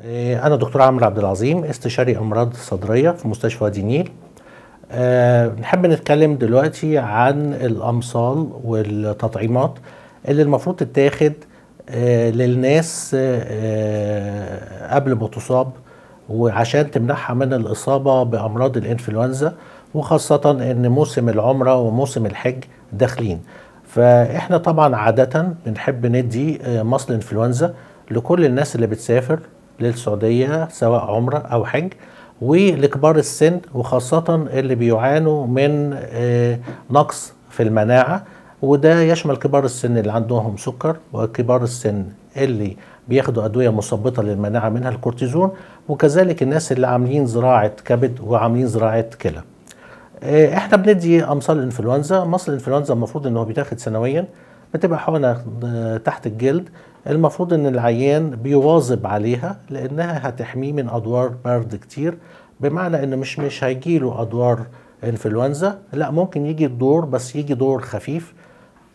آه، أنا دكتور عمرو عبد العظيم استشاري أمراض صدرية في مستشفى وادي النيل. أه نحب نتكلم دلوقتي عن الأمصال والتطعيمات اللي المفروض تتاخد أه للناس قبل ما تصاب وعشان تمنعها من الإصابة بأمراض الإنفلونزا وخاصة إن موسم العمرة وموسم الحج داخلين. فإحنا طبعا عادة بنحب ندي آه، مصل إنفلونزا لكل الناس اللي بتسافر للسعودية سواء عمرة أو حج ولكبار السن وخاصة اللي بيعانوا من آه، نقص في المناعة وده يشمل كبار السن اللي عندهم سكر وكبار السن اللي بياخدوا أدوية مثبطة للمناعة منها الكورتيزون وكذلك الناس اللي عاملين زراعة كبد وعاملين زراعة كلى. إحنا بندي امصال الانفلونزا مصل الانفلونزا المفروض ان هو بيتاخد سنويا. بتبقى حقنة آه، تحت الجلد. المفروض إن العيان بيواظب عليها لأنها هتحميه من أدوار برد كتير. بمعنى ان مش مش هيجيله أدوار إنفلونزا. لا ممكن يجي الدور بس يجي دور خفيف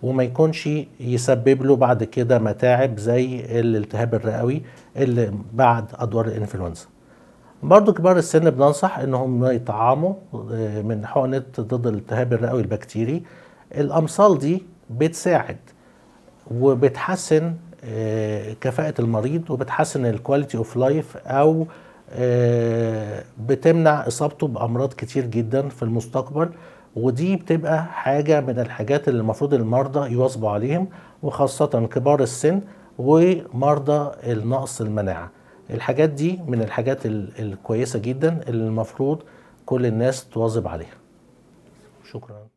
وما يكونش يسبب له بعد كده متاعب زي الالتهاب الرئوي اللي بعد أدوار الإنفلونزا. برضو كبار السن بننصح إنهم يطعموا آه، من حقنة ضد الالتهاب الرئوي البكتيري. الأمصال دي بتساعد وبتحسن آه، كفاءة المريض وبتحسن ال quality of life أو آه، بتمنع إصابته بأمراض كتير جدا في المستقبل. ودي بتبقى حاجة من الحاجات اللي المفروض المرضى يواظبوا عليهم وخاصة كبار السن ومرضى النقص المناعة. الحاجات دي من الحاجات ال- الكويسة جدا اللي المفروض كل الناس تواظب عليها. شكرا.